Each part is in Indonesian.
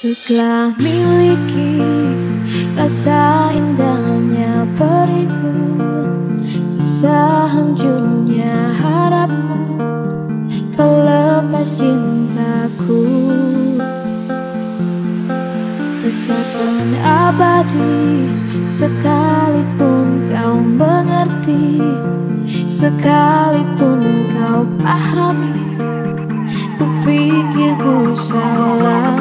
Ku miliki rasa indahnya periku Rasa hancurnya harapku Kau lepas cintaku. Rasakan abadi Sekalipun kau mengerti Sekalipun kau pahami Ku pikir ku salah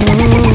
Oh.